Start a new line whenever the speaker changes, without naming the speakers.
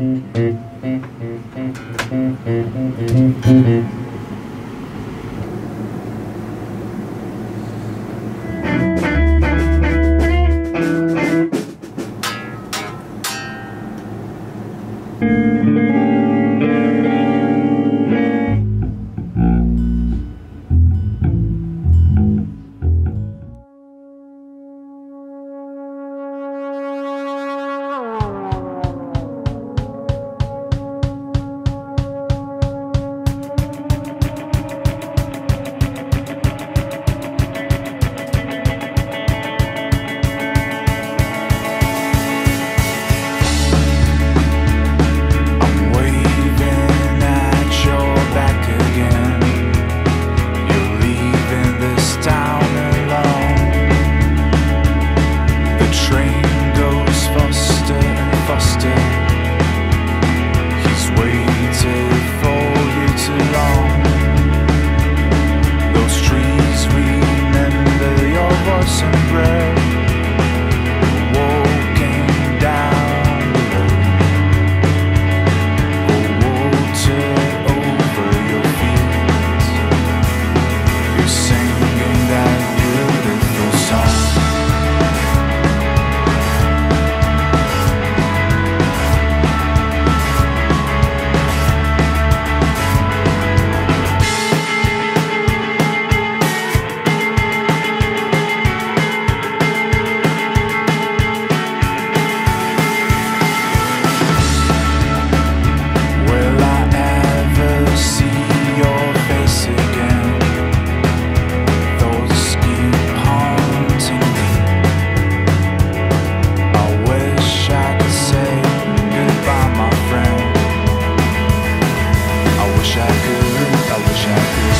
thank mm -hmm. you I could